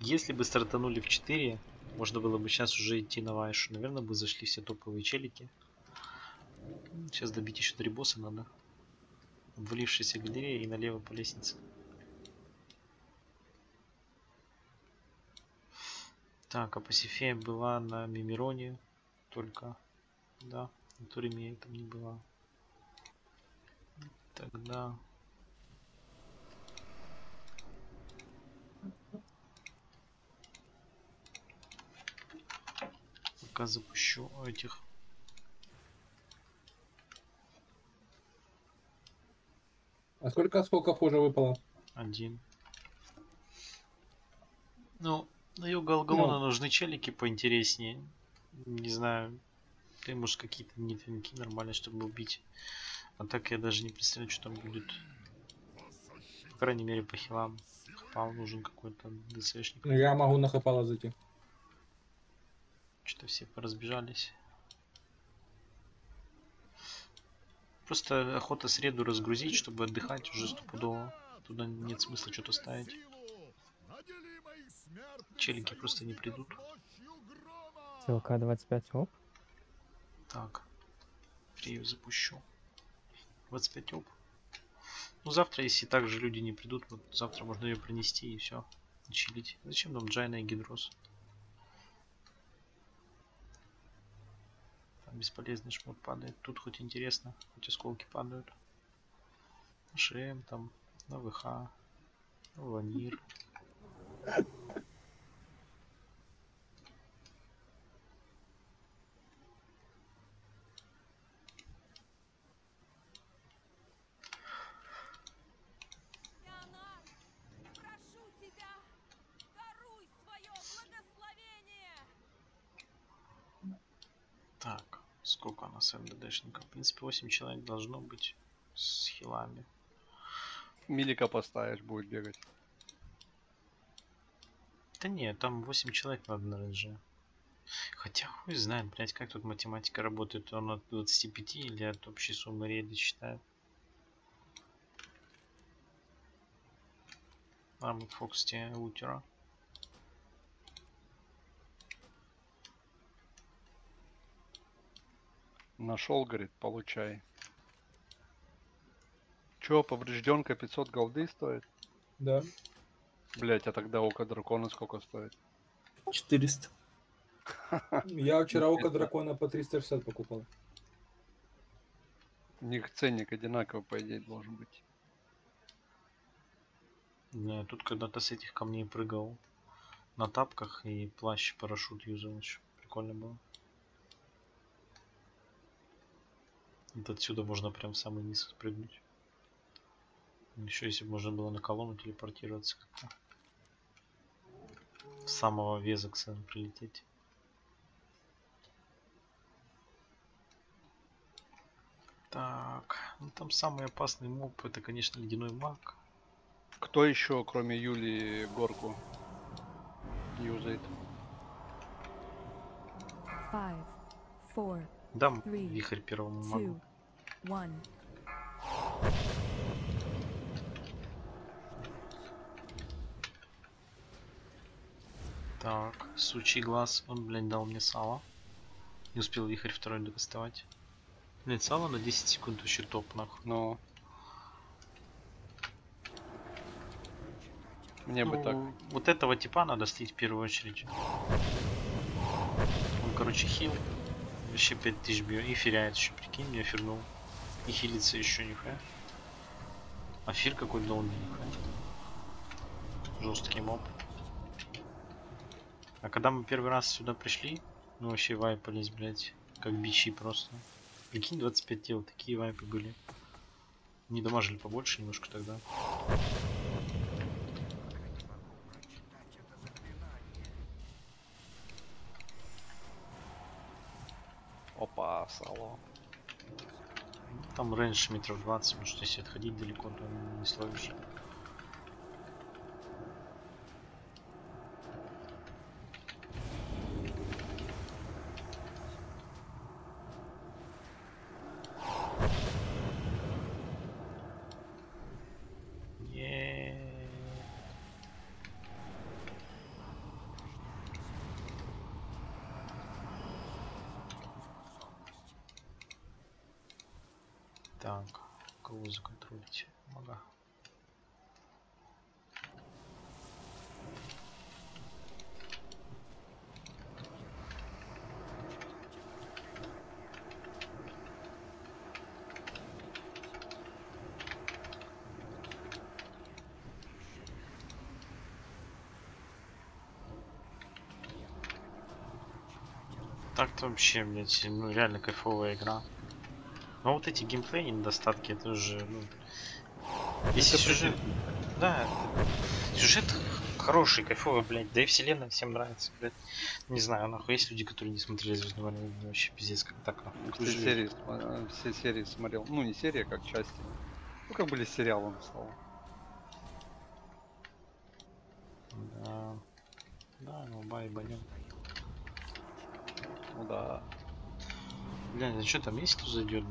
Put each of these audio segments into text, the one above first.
Если бы стартанули в 4, можно было бы сейчас уже идти на вайшу. Наверное, бы зашли все топовые челики. Сейчас добить еще три босса надо. Обвалившаяся галерея и налево по лестнице. Так, а Пасифея была на Мимироне только. Да, на Туриме там не была. Тогда... Пока запущу этих А сколько осколков уже выпало? Один. Ну, на юго Алгалона Ну. нужны челики поинтереснее. Не знаю. Ты, может, какие-то нефинки нормальные, чтобы убить. А так я даже не представляю, что там будет. По крайней мере, по хилам. Хапал нужен какой-то ДСшник. Ну, Я могу на Хапала зайти. Что-то все поразбежались. Просто охота среду разгрузить, чтобы отдыхать уже стопудово. Туда нет смысла что-то ставить. Челики просто не придут. СЛК 25, оп. Так. Фрию запущу. 25 оп. Ну завтра, если также люди не придут, вот завтра можно ее принести и все. Чилить. Зачем нам Джайна и Гидрос? Бесполезный шмот падает. Тут хоть интересно, хоть осколки падают. ШМ там, на ВХ, Ванир. Янар, прошу тебя, даруй свое благословение! Так, сколько у нас МДДшников? В принципе, 8 человек должно быть с хилами. Милика поставишь, будет бегать. Да не, там 8 человек надо на рейдже. Хотя хуй знает, блять, как тут математика работает. Он от 25 или от общей суммы рейда считает. Армут Фокс тебе утера. Нашел, говорит, получай. Че, поврежденка 500 голды стоит? Да. Блять, а тогда око дракона сколько стоит? 400. Я вчера око дракона по 360 покупал. У них ценник одинаковый, по идее, должен быть. Не, тут когда-то с этих камней прыгал на тапках и плащ парашют юзал еще. Прикольно было. Вот отсюда можно прям в самый низ спрыгнуть. Еще если бы можно было на колонну телепортироваться как-то. С самого Везекса прилететь. Так, ну там самый опасный моб это, конечно, ледяной маг. Кто еще, кроме Юли, горку юзает? Five, four, Дам вихрь первому магу. Так, сучий глаз, он, блядь, дал мне сало. Не успел вихрь второй доставать. Блядь, сало на 10 секунд вообще топ, нахуй. Ну. Мне бы так. Ну, Вот этого типа надо слить в первую очередь. Он, короче, хил. Вообще 5000 бьет. И феряет еще, прикинь, мне фернул. И хилится еще, нихуя. А фир какой долгий, нихуя. Жесткий моб. А когда мы первый раз сюда пришли, ну вообще вайпались, блядь, как бичи просто. Прикинь, 25 тел, такие вайпы были. Не дамажили побольше немножко тогда. Опа, сало. Там рейндж метров 20, потому что отходить далеко, то не словишь. Е. Так, кого законтролить? Мага. Так-то вообще, блядь, ну реально кайфовая игра. Но вот эти геймплей недостатки, это уже, ну... Если сюжет... Да, это- сюжет хороший, кайфовый, блядь, да и вселенная всем нравится, блядь. Не знаю, нахуй, есть люди, которые не смотрели Звездные войны, вообще пиздец, как так, нахуй. Все серии, э, все серии смотрел. Ну, не серия, как части. Ну, как были сериалом стало. Да. Да, ну бай, банем. Ну да. Бля, а что там есть кто зайдет?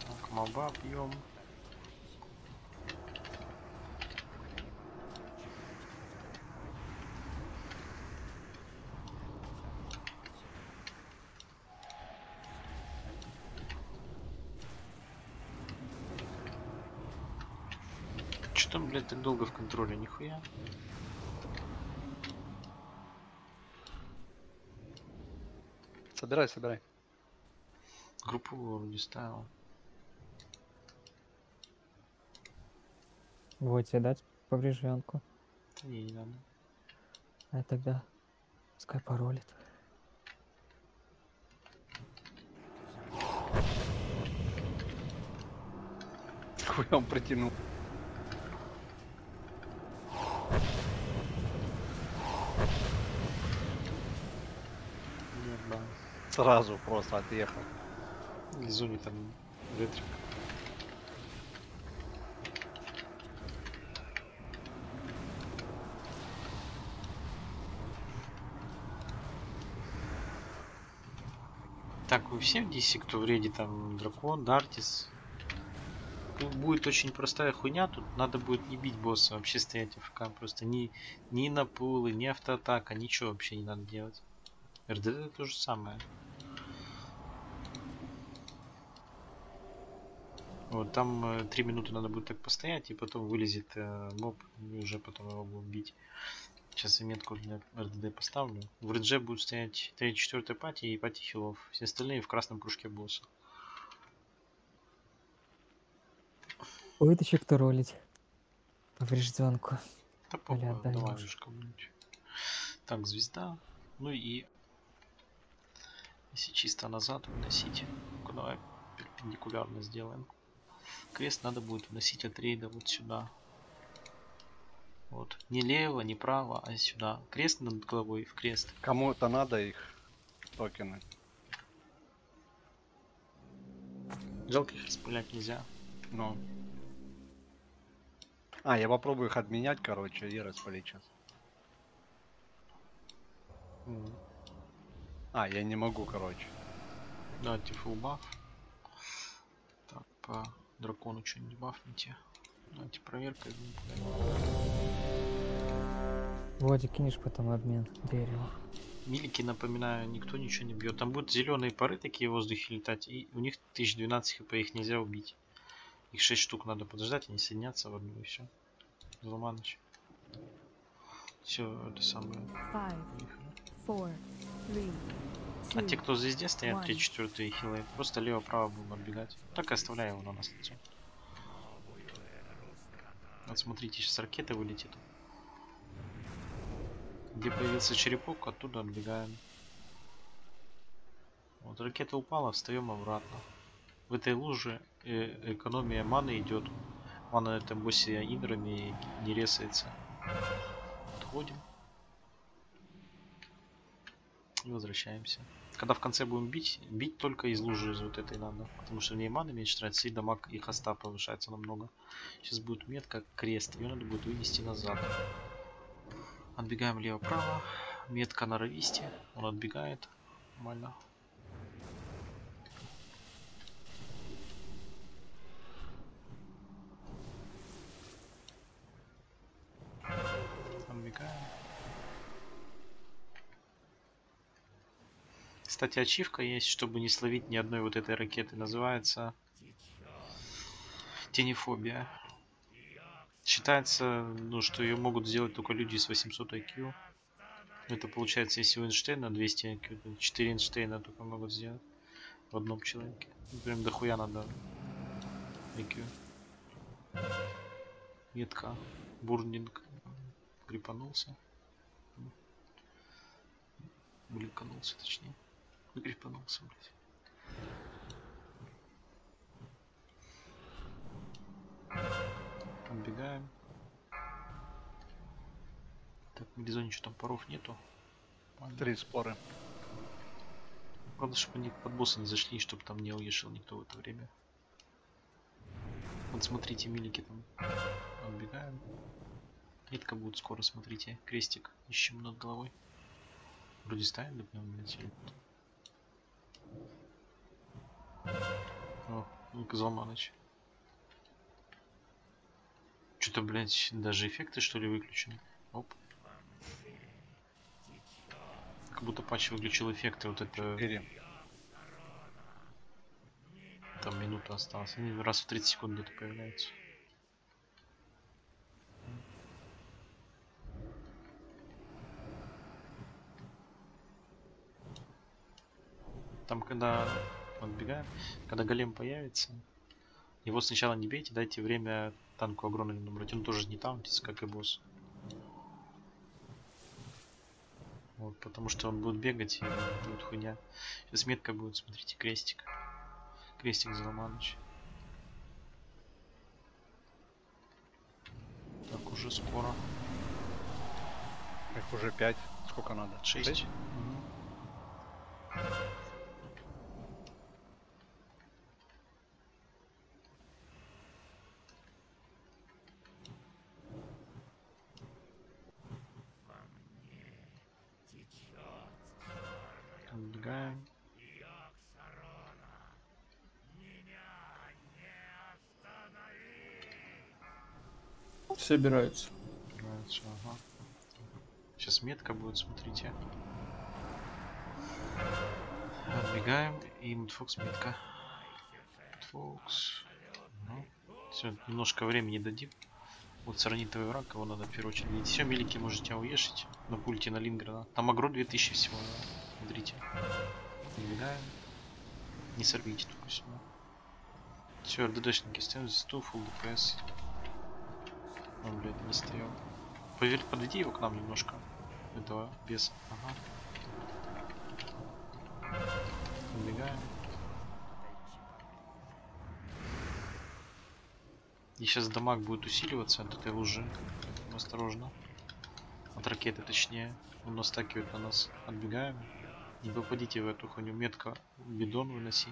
Так, моба пьем. Че там, блядь, так долго в контроле? Нихуя. Собирай, собирай. Группу вроде ставил. Вот тебе дать поврежденку. Да не, не надо. А тогда пускай паролит. Хуй он протянул. Сразу просто отъехал. Лизуни там ветрик. Так, вы все в DC, кто в рейде, там, Дракон, Дартис. Тут будет очень простая хуйня, тут надо будет не бить босса, вообще стоять АФК, просто ни, ни на пулы, ни автоатака, ничего вообще не надо делать. РДД то же самое. Вот там три минуты надо будет так постоять, и потом вылезет э, моб, и уже потом его будем бить. Сейчас я метку для РДД поставлю. В РДЖ будет стоять 3-4 пати и пати хилов. Все остальные в красном кружке босса. Еще кто ролить. Поврежденку. Да похуй, давай уже. уж кому-нибудь. Так, звезда. Ну и если чисто назад выносить. Ну-ка, давай перпендикулярно сделаем. Крест надо будет вносить от рейда вот сюда. Вот. Не лево, не право, а сюда. Крест над головой в крест. Кому-то надо их токены. Жалко их распылять нельзя. Ну. А, я попробую их обменять, короче, и распалить сейчас. А, я не могу, короче. Давайте full баф. Так, по дракону что-нибудь бафните. Давайте проверка. Владик, кинешь потом обмен дерева. Милики, напоминаю, никто ничего не бьет. Там будут зеленые пары такие в воздухе летать, и у них 1012 хп, их нельзя убить. Их 6 штук надо подождать, они соединятся в одну и все. Взломаныч. Все, это самое. Five, four, three, А те, кто здесь стоят. 3 четвертые хилы, просто лево-право будем отбегать. Так и оставляю его на нас лицо. Вот смотрите, сейчас ракета вылетит. Где появился черепок, оттуда отбегаем. Вот ракета упала, встаем обратно. В этой луже э, экономия маны идет. Мана на этом боссе идрами не ресается. Отходим. И возвращаемся. Когда в конце будем бить, бить только из лужи из вот этой надо. Потому что в ней маны меньше тратится и дамаг и хоста повышается намного. Сейчас будет метка крест. Ее надо будет вынести назад. Отбегаем лево-право. Метка на ровисте. Он отбегает. Нормально. Отбегаем. Кстати, ачивка есть, чтобы не словить ни одной вот этой ракеты. Называется Тенефобия. Считается, ну, что ее могут сделать только люди с 800 IQ. Это получается, если у Эйнштейна 200 IQ, то 4 Эйнштейна только могут сделать в одном человеке. Ну, Прям дохуя надо IQ. Метка. Бурнинг. Грипанулся. Бликанулся, точнее. Грипанулся, блядь. Отбегаем. Так, в горизонте что там паров нету. Три споры. Главное, чтобы они под босса не зашли, чтобы там не уешил никто в это время. Вот смотрите, милики там. Отбегаем. Нитка будет скоро, смотрите. Крестик ищем над головой. Вроде ставим, да прям летели. О, ну-ка, Залманыч. Что-то, блядь, даже эффекты, что ли, выключены. Оп. Как будто патч выключил эффекты, вот это... Четыре. Там минута осталась. Они раз в 30 секунд где-то появляются. Там когда отбегаем. Когда голем появится, его сначала не бейте, дайте время танку огромный набрать. Он тоже не таунтится, как и босс. Вот, потому что он будет бегать и будет хуйня. Сейчас метка будет, смотрите, крестик. Крестик Заломаныч. Так, уже скоро. Их уже 5. Сколько надо? 6. 6? Собираются. Нравится, ага. Сейчас метка будет, смотрите. Отбегаем и Мудфокс метка. Мудфокс. Все, немножко времени дадим. Вот саранитовый враг, его надо в первую очередь видеть. Все, милики можете уешить на пульте на Лингрена. Там агро 2000 всего, смотрите. Отбегаем. Не сорвите только сюда. Все, РДДшники ставим за 100, full ДПС. Он, блядь, не стоял. Поверь, подведи его к нам немножко. Этого беса. Ага. Убегаем. И сейчас дамаг будет усиливаться от этой лужи. Осторожно. От ракеты точнее. Он настакивает на нас. Отбегаем. Не попадите в эту хуйню. Метка бидон выноси.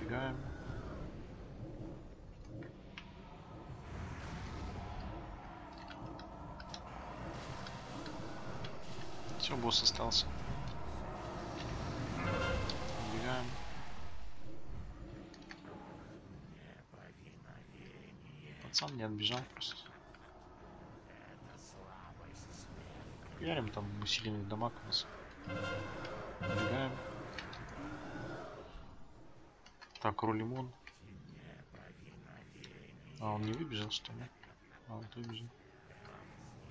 Убегаем. Все, босс остался. Убегаем. Пацан не отбежал просто. Ярим там усиленный дамаг у нас. Убегаем. Так, рулимон. А, он не выбежал, что ли? А, он выбежал.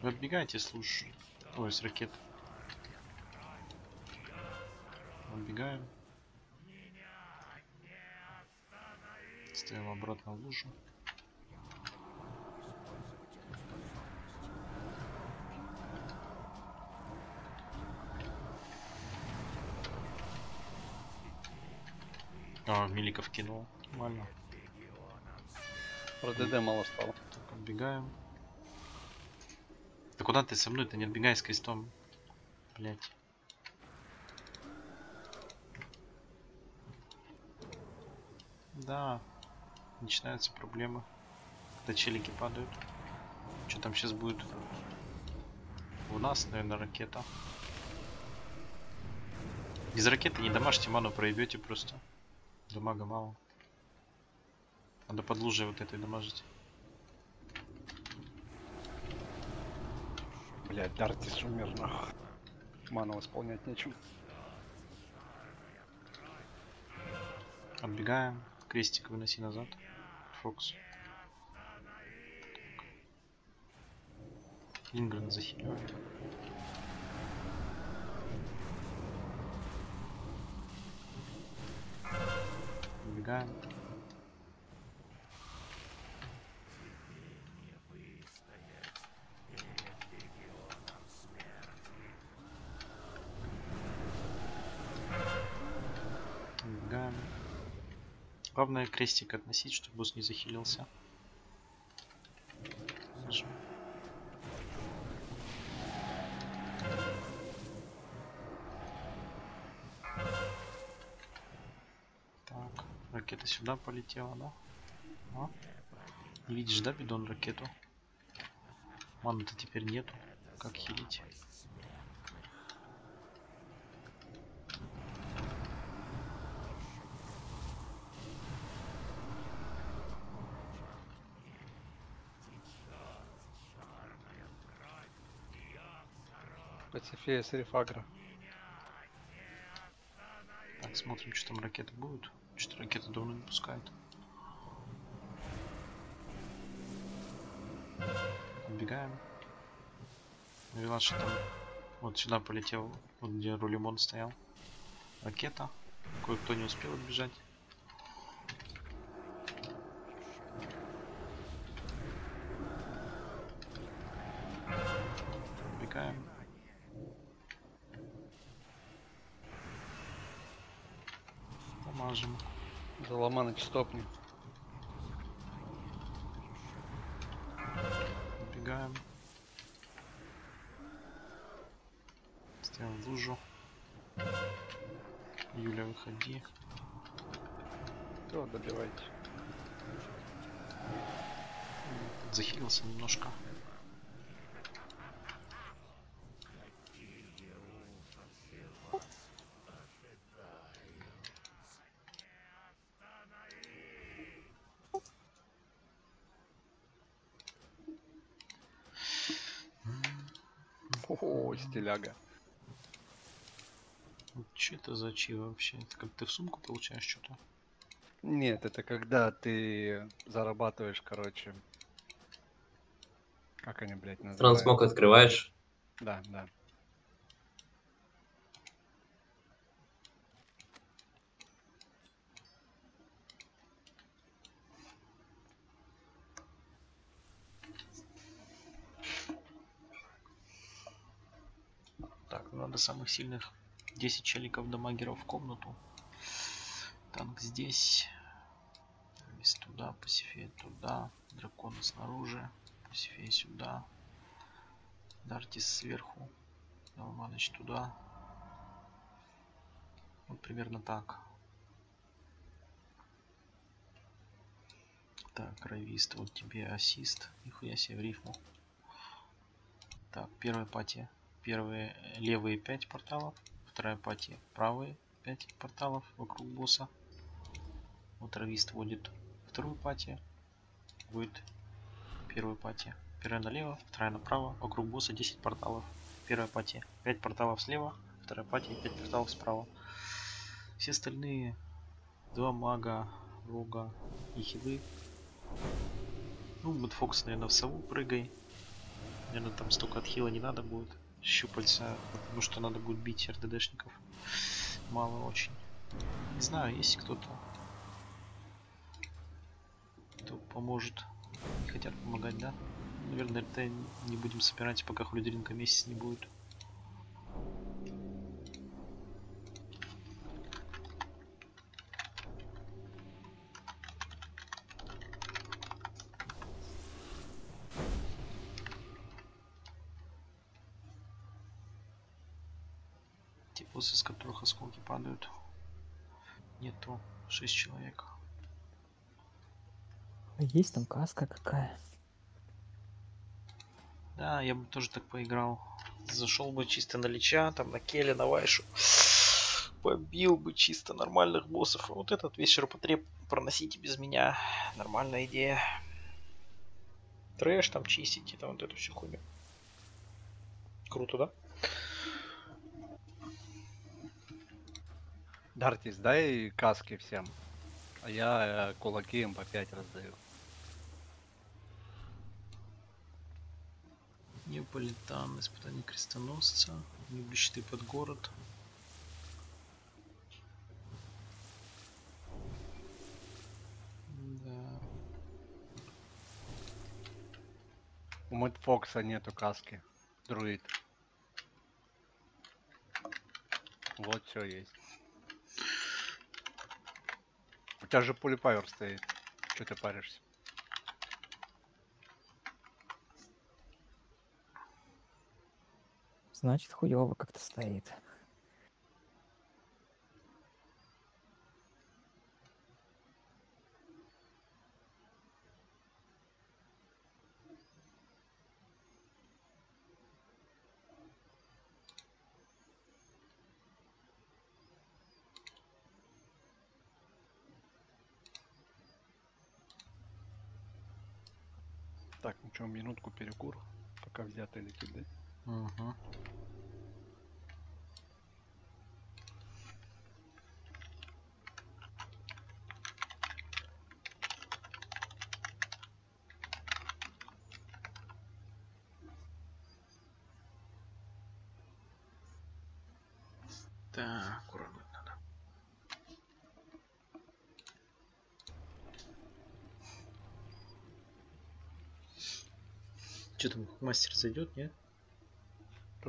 Вы отбегаете, слушай. Ой, с ракет. Отбегаем. Ставим обратно в лужу. А, Миликов кинул. Нормально. Про ДД мало стало. Так, отбегаем. Да куда ты со мной? Ты не отбегай с крестом. Блять. Да. Начинаются проблемы. Когда челики падают. Что там сейчас будет? У нас, наверное, ракета. Без ракеты не дамажьте, ману проебете просто. Дамага мало. Надо под лужей вот этой дамажить. Блять, Дартис умер нахуй. Ману восполнять нечем. Отбегаем. Крестик выноси назад. Фокус. Лингрен захиливает. Убегаем. Главное крестик относить, чтобы босс не захилился. Так, ракета сюда полетела, да? А? Не видишь, да, бидон ракету? Маны-то теперь нету. Как хилить? Пацифея с рефагра. Так, смотрим, что там ракеты будут. Что-то ракеты давно не пускают. Отбегаем. Навела, что там вот сюда полетел, вот где рулемон стоял. Ракета. Кое-кто не успел отбежать. Отбегаем. Помажем. Заломаныч стопни. Убегаем. Ставим лужу. Юля, выходи. Все, добивайте. Захилился немножко. О, стиляга. Что это за чи вообще? Это как ты в сумку получаешь что-то? Нет, это когда ты зарабатываешь, короче. Как они, блядь, называются? Трансмок открываешь. Да, да. Самых сильных 10 челиков дамагеров в комнату. Танк здесь. Мисс туда, Пасифея туда. Драконы снаружи. Пасифея сюда. Дартис сверху. Алманыч туда. Вот примерно так. Так, равист, вот тебе ассист. Нихуя себе в рифму. Так, первая патия. Первые э, левые 5 порталов. Вторая патия правые 5 порталов вокруг босса. Вот равист вводит вторую патию. Будет первую патия. Первая налево, вторая направо. Вокруг босса 10 порталов. Первая патия 5 порталов слева. Вторая патия 5 порталов справа. Все остальные два мага, рога и хилы. Ну, Мэтфокс, наверное, в сову прыгай. Наверное, там столько отхила не надо будет. Щупальца, потому что надо будет бить РДДшников. Мало очень. Не знаю, есть кто-то, кто поможет. Не хотят помогать, да? Наверное, РТ не будем собирать, пока хулидринка месяц не будет. Те боссы, с которых осколки падают. Нету. 6 человек. А Есть там каска какая? Да, я бы тоже так поиграл. Зашел бы чисто на Лича, там на Келе, на Вайшу. Побил бы чисто нормальных боссов. Вот этот весь ширпотреб проносите без меня. Нормальная идея. Трэш там чистите, там вот эту всю хуйню. Круто, да? Дартис, дай каски всем. А я э, кулаки им по 5 раздаю. Неаполитан, испытание крестоносца, любящий под город. Да. У Мэтт Фокса нету каски. Друид. Вот все есть. У тебя же пулепавер стоит. Че ты паришься? Значит, хуёво как-то стоит. Так, ну что, минутку перекур, пока взятый летит, да? Угу. Так, аккуратно надо. Что там, мастер зайдет, нет?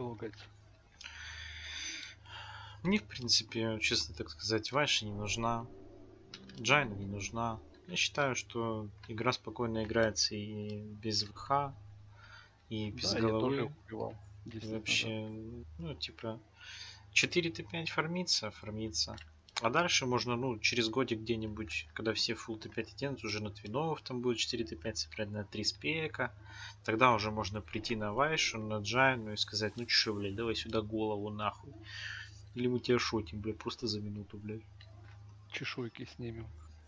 Прилагается. Мне, в принципе, честно так сказать, Вайша не нужна. Джайна не нужна. Я считаю, что игра спокойно играется и без ВХ, и без Да, я головы. тоже убивал. 10 И вообще, ну, типа, 4 Т5 фармится, фармится. А дальше можно, ну, через годик где-нибудь, когда все full Т5 оденут, уже на твинов там будет 4 Т5 собрать на 3 спека. Тогда уже можно прийти на Вайшу, на Джайну и сказать, ну чё, блядь, давай сюда голову нахуй. Или мы тебя шотим, блядь, просто за минуту, блядь. Чешуйки снимем.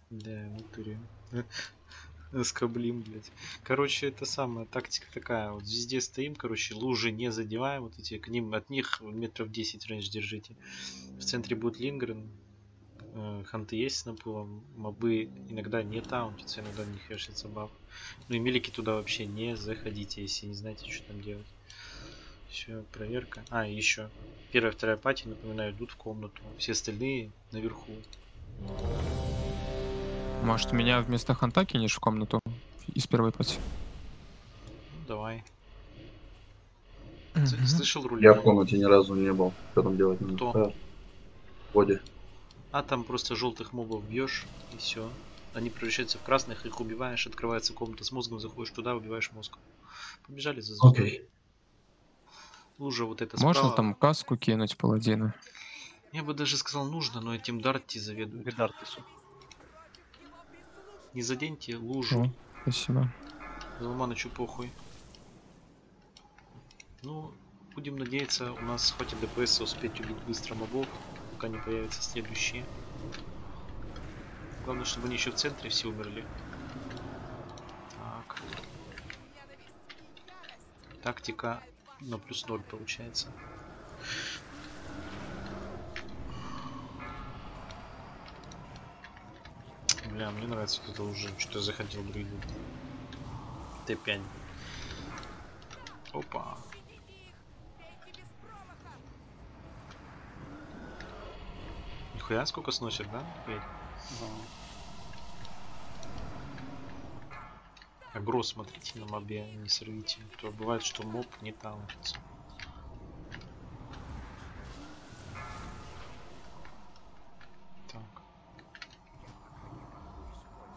Да, в натуре. Скоблим, блядь. Короче, это самая тактика такая. Вот везде стоим, короче, лужи не задеваем. Вот эти, к ним, от них метров 10 рейндж держите. В центре будет Лингрен. Ханты есть с напылом. Мобы иногда не таунтятся, иногда не хэшится баф. Ну и милики туда вообще не заходите, если не знаете, что там делать. Все, проверка. А, еще. Первая, вторая пати, напоминаю, идут в комнату. Все остальные наверху. Может, меня вместо ханта кинешь в комнату из первой пати? Ну, давай. Слышал руль? Я в комнате ни разу не был. Что там делать надо? Кто? А, Боди. А там просто желтых мобов бьешь и все. Они превращаются в красных, их убиваешь, открывается комната с мозгом, заходишь туда, убиваешь мозг. Побежали за звездой. Окей. Лужа вот эта Можно справа. там каску кинуть паладина? Я бы даже сказал нужно, но этим Дарти заведует. Дартису. Не заденьте лужу. О, спасибо. Залманычу похуй. Ну, будем надеяться, у нас хватит ДПС успеть убить быстро мобов, пока не появятся следующие. Главное, чтобы они еще в центре все умерли. Так. Тактика на плюс 0 получается. Бля, мне нравится вот это уже, что я заходил друиду. Т5. Опа. Нихуя сколько сносит, да? Пять. Агро смотрите на мобе, не сорвите. А То бывает, что моб не таунтится. Так.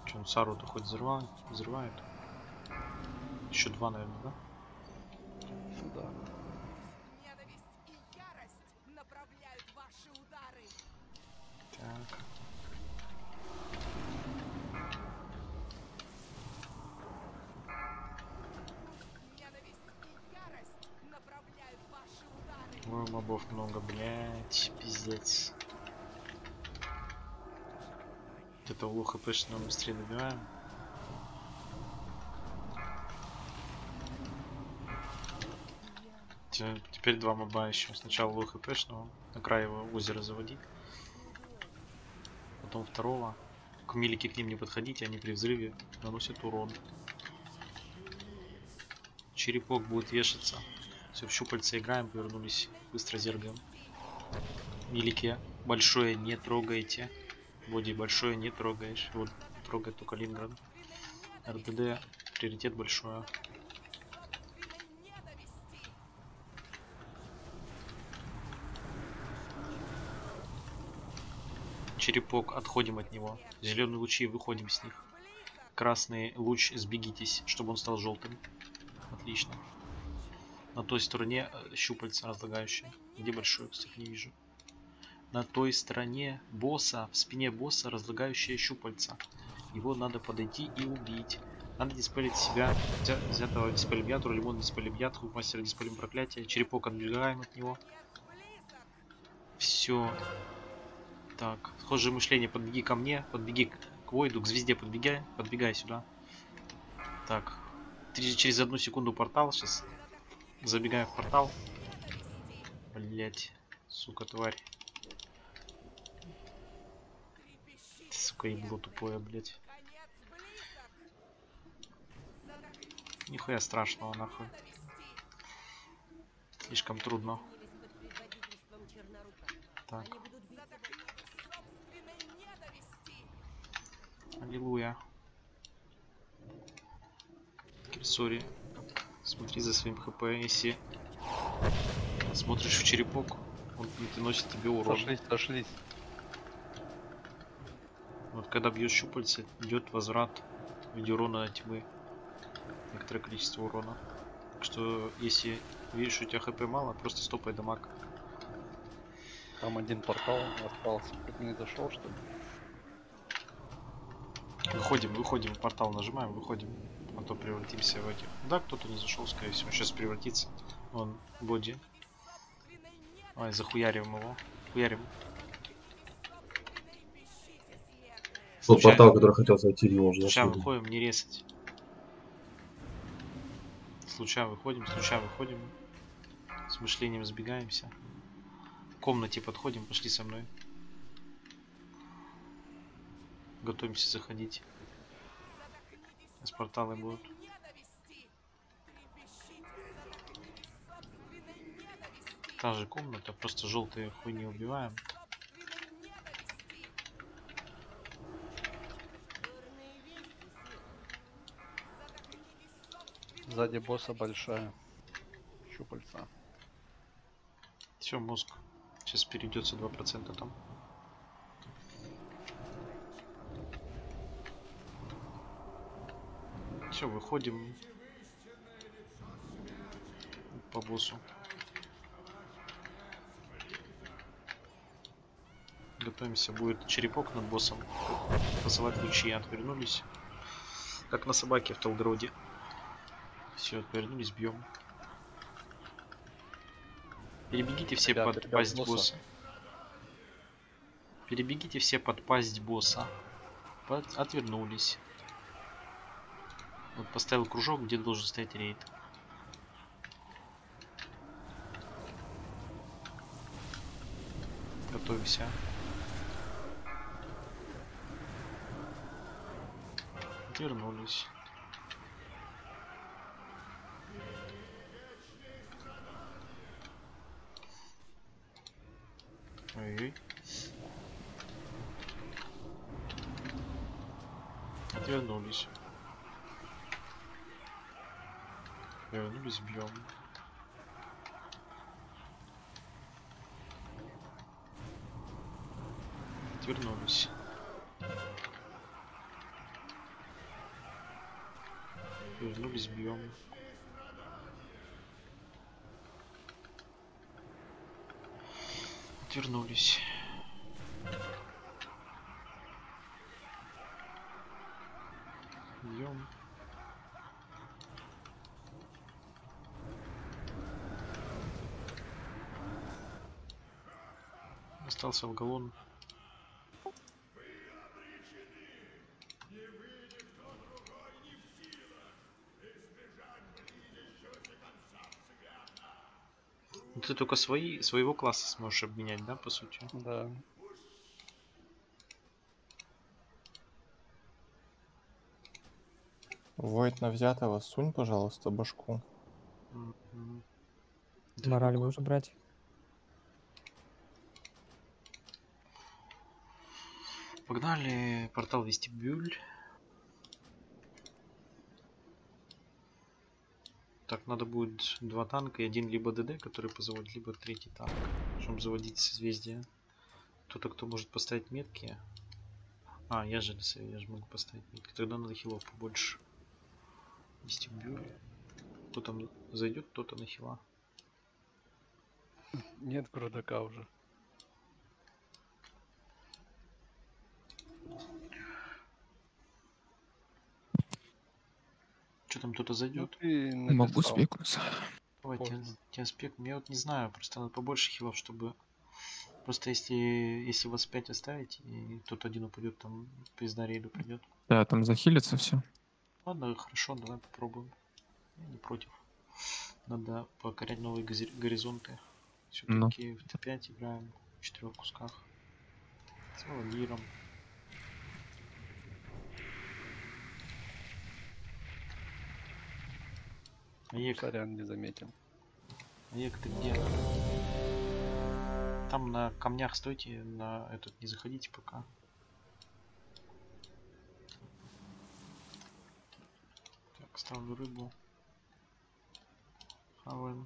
Че, он Сару-то хоть взрывает? Взрывает? Еще два, наверное? Да. Много, блять, пиздец. Где-то в луха пышного быстрее добиваем. Те- Теперь два моба еще. Сначала лух хпшного, на край его озера заводить. Потом второго. К милике к ним не подходите, они при взрыве наносят урон. Черепок будет вешаться. Все, в щупальца играем, повернулись. Быстро зергаем. Милике большое не трогайте. Боди большое не трогаешь. Вот трогает только Лингрен. РДД приоритет большое. Черепок, отходим от него. Зеленые лучи, выходим с них. Красный луч, сбегитесь, чтобы он стал желтым. Отлично. На той стороне э, щупальца разлагающие. Где большое, кстати, не вижу. На той стороне босса, в спине босса разлагающее щупальца. Его надо подойти и убить. Надо диспелить себя, взя- взятого диспелебьятора, лимон диспелебьят, хук мастера диспелим проклятие, черепок отбегаем от него. Все. Так, схожее мышление, подбеги ко мне, подбеги к, Войду, к звезде подбегай, подбегай сюда. Так, через одну секунду портал, сейчас забегаю в портал. Блять, сука, тварь. Сука, ебло тупое, блять. Нихуя страшного, нахуй. Слишком трудно. Так. Аллилуйя. Кирсори. Смотри за своим хп, если смотришь в черепок, он не приносит тебе урон. Сошлись, сошлись. Вот когда бьешь щупальце, идет возврат в виде урона тьмы. Некоторое количество урона. Так что, если видишь, у тебя хп мало, просто стопай дамаг. Там один портал остался. Как не зашел, что ли? Выходим, выходим, портал нажимаем, выходим. То превратимся в этих. Да, кто-то не зашел, скорее всего. Сейчас превратится. Он боди. Ай, захуярим его. Хуярим. Тот портал, который хотел зайти, не может зашел. выходим, не резать. Случайно выходим, случайно выходим. С мышлением сбегаемся. В комнате подходим, пошли со мной. Готовимся заходить. С порталы будут. Та же комната, просто желтые хуйни убиваем. Сзади босса большая. Щупальца. Все, мозг. Сейчас перейдется 2% там. Все, выходим по боссу. Готовимся, будет черепок над боссом. Посылать лучи, отвернулись. Как на собаке в Толгороде. Все, отвернулись, бьем. Перебегите все Ребят, под пасть босса. босса. Перебегите все под пасть босса. Под- Отвернулись. Вот поставил кружок, где должен стоять рейд. Готовимся. Отвернулись. Ой-ой. Отвернулись. Вернулись, бьем. Отвернулись. Вернулись, бьем. Отвернулись. Бьем. вписался в галлон. Ну, ты только свои, своего класса сможешь обменять, да, по сути? Да. Войд на взятого сунь, пожалуйста, башку. Mm -hmm. Мораль будешь брать? Погнали портал вестибюль. Так, надо будет два танка и один либо ДД, который позаводит, либо третий танк, чтобы заводить созвездие. Кто-то, кто может поставить метки. А, я же, я же могу поставить метки. Тогда надо хилов побольше. Вестибюль. Кто там зайдет, кто-то на хила. Нет грудака уже. Что там кто-то Ну, зайдет? ты Могу спекнуться. Давай, тебя, тебя спек. Я вот не знаю, просто надо побольше хилов, чтобы... Просто если, если вас 5 оставить, и кто-то один упадет, там пизда рейду придет. Да, там захилится все. Ладно, хорошо, давай попробуем. Я не против. Надо покорять новые гази- горизонты. Ну. Все-таки в Т5 играем в четырех кусках. С Валиром. Аек, Сорян, не заметил. Аек, ты где? Там на камнях стойте, на этот не заходите пока. Так, ставлю рыбу. Хаваем.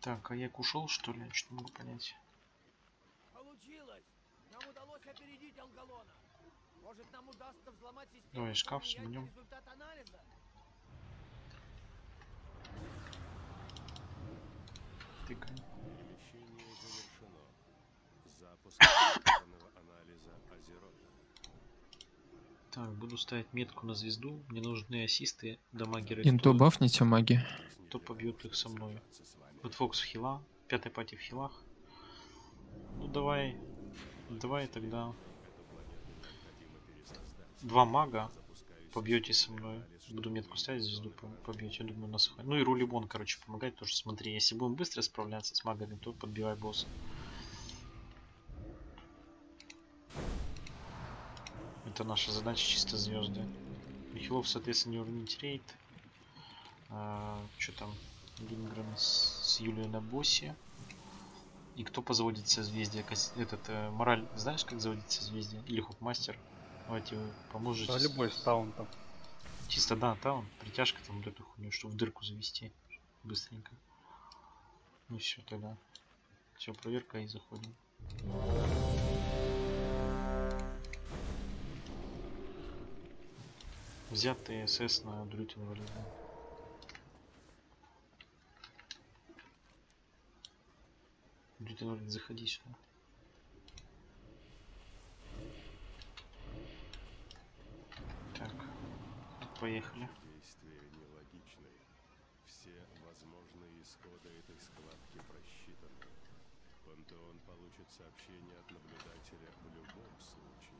Так, Аек ушел, что ли? Что могу понять. Получилось! Нам удалось опередить Алгалона. Может, нам удастся взломать систему Давай, и шкаф результат анализа? Тыкаем. Перемещение завершено. Запуск анализа Азерота. Так, буду ставить метку на звезду. Мне нужны ассисты, дамагеры. Инту бафните маги. Кто побьет их со мной? Вот Фокс в хила, пятая пати в хилах. Ну давай, давай тогда. Два мага побьете со мной. Буду метку ставить, звезду по- побьете. Думаю, нас хватит. Ну и Рулибон, короче, помогать тоже. Смотри, если будем быстро справляться с магами, то подбивай босса. Это наша задача чисто звезды. Хилов, соответственно, не уронить рейд. что там? Лингрен с, с Юлией на боссе. И кто позаводит созвездие? Этот, э, мораль, знаешь, как заводить созвездие? Или хокмастер? Давайте вы поможете. Да, любой с таунтом. Чисто, да, таун, притяжка там вот эту хуйню, чтобы в дырку завести. Быстренько. Ну все, тогда. Все, проверка и заходим. Взятый СС на Дрютин валюта. Дрютин валюта, заходи сюда. Так, поехали. Действия нелогичны. Все возможные исходы этой схватки просчитаны. Пантеон получит сообщение от наблюдателя в любом случае.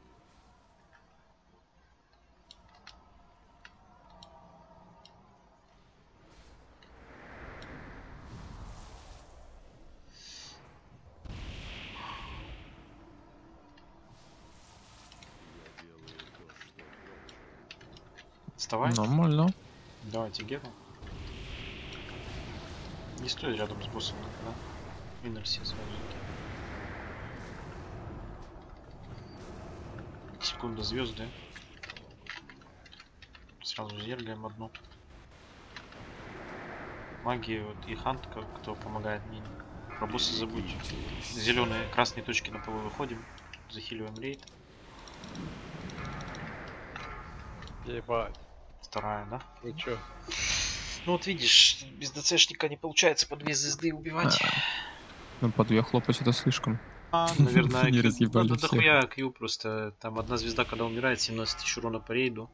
Я делаю то, что должен. Вставай. Нормально. Давайте гену. Не стой рядом с боссом, да? Инерси сразу. Секунда звезды. Сразу зергаем одну. Магия вот и хант, как кто помогает мне. Про босса забудь. Зеленые, красные точки на полу выходим. Захиливаем рейд. Ебать. Вторая, да? Вы чё? Ну вот видишь, без ДЦшника не получается по две звезды убивать. Ну, по две хлопать это слишком. А, наверное, Не разъебали надо всех. дохуя Q просто. Там одна звезда, когда умирает, 17 тысяч урона по рейду.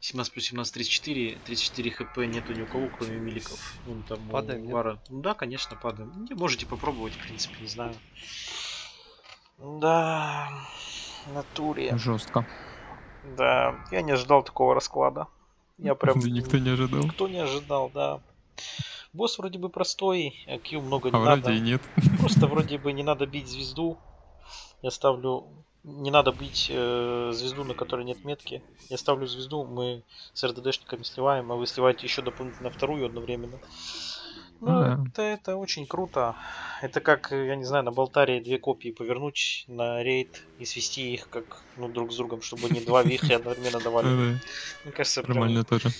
17 плюс 17, 34. 34 хп нету ни у кого, кроме миликов. Вон там у Падаем, нет? Вара. Ну да, конечно, падаем. Не, можете попробовать, в принципе, не знаю. Да, натуре. Жестко. Да, я не ожидал такого расклада. Я прям... Да никто не ожидал. Кто не ожидал, да. Босс вроде бы простой, а Q много не А надо. вроде и нет. Просто вроде бы не надо бить звезду. Я ставлю... Не надо бить э, звезду, на которой нет метки. Я ставлю звезду, мы с РДДшниками сливаем, а вы сливаете еще дополнительно вторую одновременно. Ну, Ну да. это, это очень круто. Это как, я не знаю, на Болтаре две копии повернуть на рейд и свести их как ну, друг с другом, чтобы они два вихря одновременно давали. Да-да, Мне кажется, прям Нормально тоже.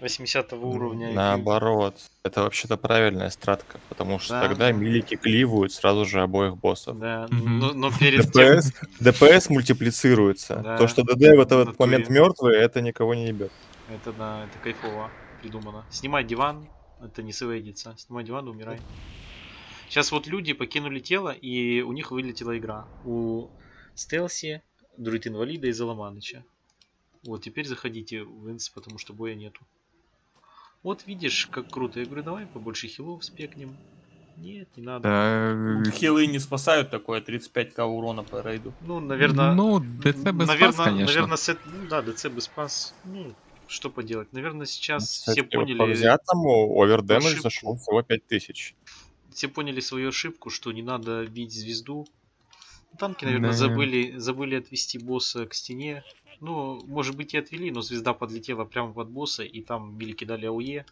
80 уровня. Наоборот. Это вообще-то правильная стратка, потому что Да. тогда милики кливают сразу же обоих боссов. Да, но, но перед тем... ДПС, ДПС мультиплицируется. Да. То, что ДД в этот момент мертвый, это никого не ебет. Это да, это кайфово придумано. Снимай диван, это не сэвэдится. Снимай диван умирай. Сейчас вот люди покинули тело, и у них вылетела игра. У Стелси, Друид Инвалида и Заломаныча. Вот, теперь заходите в инс, потому что боя нету. Вот видишь, как круто. Я говорю, давай побольше хилов спекнем. Нет, не надо. Да, Хилы не спасают такое 35к урона по рейду. Ну, наверное... Ну, ДЦ без наверное, спас, конечно. Наверное, сет... ну да, ДЦ без спас. Ну, что поделать. Наверное, сейчас Кстати, все поняли... По взятому овердэмэдж зашел всего 5000. все поняли свою ошибку, что не надо бить звезду. Танки, наверное, Да. забыли, забыли отвести босса к стене. Ну, может быть и отвели, но звезда подлетела прямо под босса, и там мили кидали АУЕ.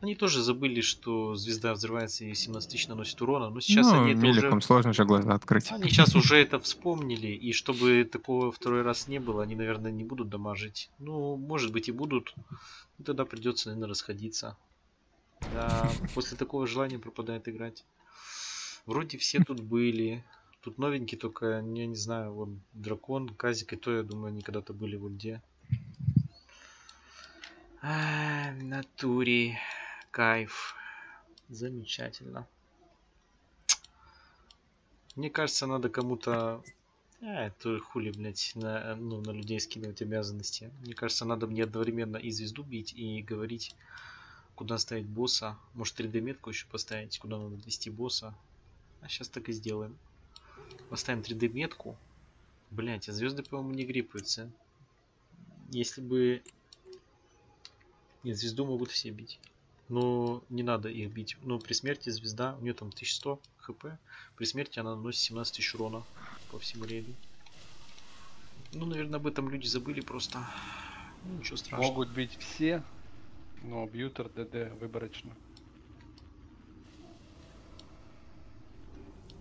Они тоже забыли, что звезда взрывается и 17 тысяч наносит урона, но сейчас ну, они это уже... сложно же глаза открыть. Они сейчас уже это вспомнили, и чтобы такого второй раз не было, они, наверное, не будут дамажить. Ну, может быть и будут, но тогда придется, наверное, расходиться. Да, после такого желания пропадает играть. Вроде все тут были. Тут новенькие только, я не знаю, вот Дракон, Казик и то, я думаю, они когда-то были вот где. А, в натуре. Кайф. Замечательно. Мне кажется, надо кому-то... А, это хули, блядь, на, ну, на людей скидывать обязанности. Мне кажется, надо мне одновременно и звезду бить, и говорить, куда ставить босса. Может 3D-метку еще поставить, куда надо ввести босса. А сейчас так и сделаем. Поставим 3D-метку. Блять, а звезды, по-моему, не гриппаются. Если бы... Нет, звезду могут все бить. Но не надо их бить. Но при смерти звезда, у нее там 1100 хп. При смерти она наносит 17 тысяч урона по всему рейду. Ну, наверное, об этом люди забыли просто. Ну, ничего страшного. Могут бить все, но бьют РДД выборочно.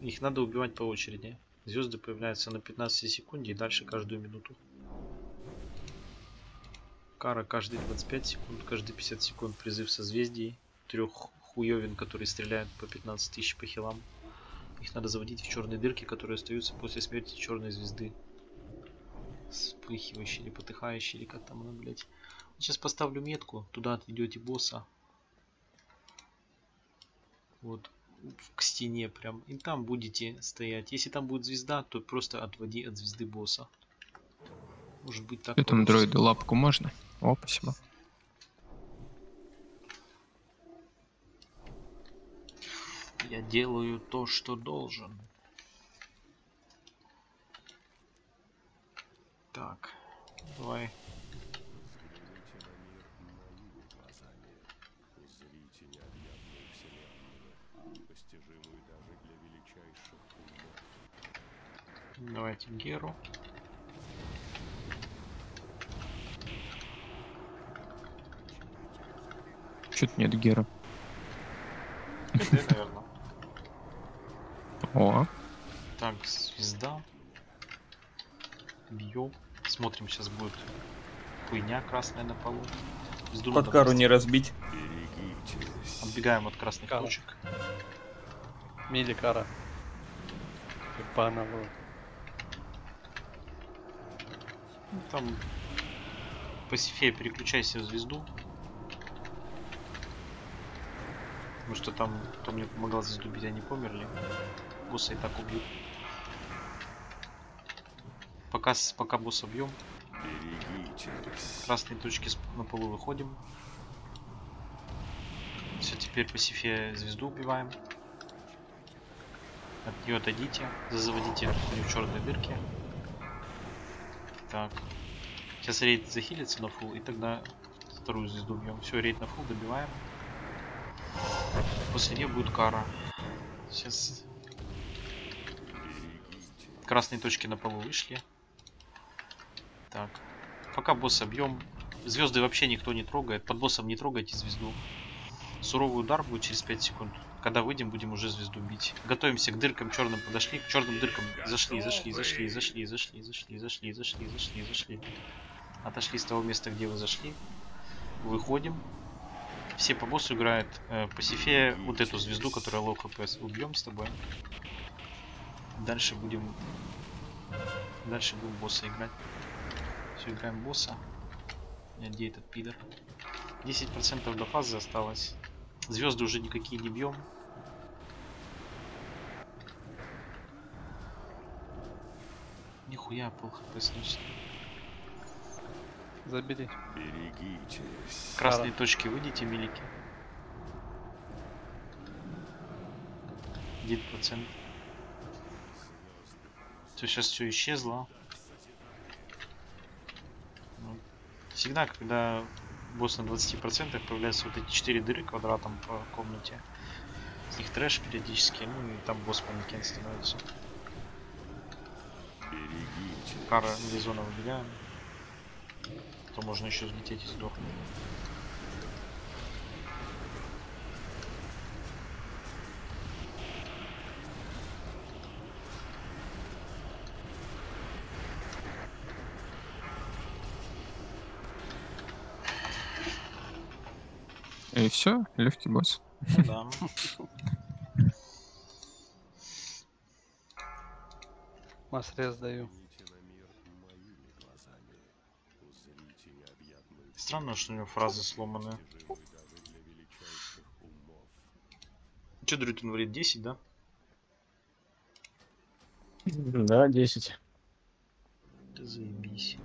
Их надо убивать по очереди. Звезды появляются на 15 секунде и дальше каждую минуту. Кара каждые 25 секунд, каждые 50 секунд призыв созвездий. Трех хуевин, которые стреляют по 15 тысяч по хилам. Их надо заводить в черные дырки, которые остаются после смерти черной звезды. Вспыхивающие или потыхающие, или как там она, блять. Сейчас поставлю метку, туда отведете босса. Вот к стене прям. И там будете стоять. Если там будет звезда, то просто отводи от звезды босса. Может быть так. Этому дроиду лапку можно? О, спасибо. Я делаю то, что должен. Так, давай. Узрите необъятную вселенную, постижимую даже для величайших умов. Давайте Геру. Чё-то нет Гера. КД, наверное. О, Так, звезда. Бьем. Смотрим, сейчас будет хуйня красная на полу. Звезду Под кару не разбить. Отбегаем от красных Кару. точек. Мили кара. Ебаного. Ну, Там Пасифея, переключайся в звезду. Потому что там, кто мне помогал звезду бить, они померли. Босса и так убьют. Пока, пока босса бьем, красные точки на полу выходим. Все, теперь Пасифея звезду убиваем. От нее отойдите, заводите в черные дырки. Так. Сейчас рейд захилится на фул, и тогда вторую звезду бьем. Все, рейд на фул добиваем. После нее будет кара. Сейчас красные точки на полу вышли. Так. Пока босса бьем. Звезды вообще никто не трогает. Под боссом не трогайте звезду. Суровый удар будет через 5 секунд. Когда выйдем, будем уже звезду бить. Готовимся к дыркам черным подошли. К черным дыркам зашли, зашли, зашли, зашли, зашли, зашли, зашли, зашли, зашли, зашли. Отошли с того места, где вы зашли. Выходим. Все по боссу играют. Э, по сифе вот эту звезду, которая low HP, убьем с тобой. Дальше будем... Дальше будем босса играть. Все, играем босса. Где этот пидор? 10% до фазы осталось. Звезды уже никакие не бьем. Нихуя пол HP сносит. Забери. Берегитесь. Красные точки выйдите. Один процент. Все, сейчас все исчезло. Ну, Всегда, когда босс на 20% появляются вот эти 4 дыры квадратом по комнате. С них трэш периодически, ну и там босс манекен становится. Берегитесь. Кара горизона выбегаем. То можно еще взлететь и сдохнуть. И все, легкий босс. Ну да. Масрез даю. Странно, что у него фразы сломаны. Че, Дрют инвалид 10, да? Да, 10. Ты заебись.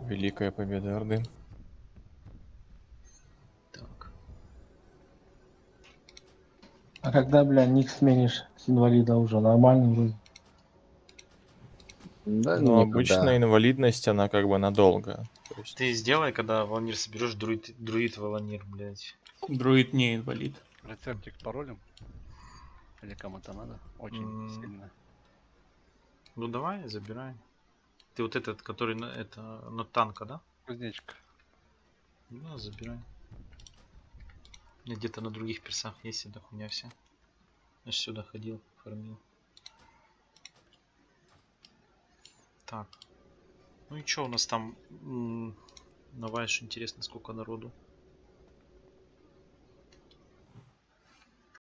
Великая победа Орды. Так. А когда, бля, ник сменишь с инвалида уже нормально вроде? Да, Но обычно инвалидность, она как бы надолго. Есть Ты сделай, когда волнир соберешь друид, друид волонир, блядь. Друид не инвалид. Рецептик с паролем. Или кому-то надо? Очень М. сильно. Ну давай, забирай. Ты вот этот, который на это на танка, да? Кузнечка. Да, забирай. У меня где-то на других персах есть эта хуйня вся. Я сюда ходил, фармил. Так. Ну и что у нас там? На Вайш интересно, сколько народу.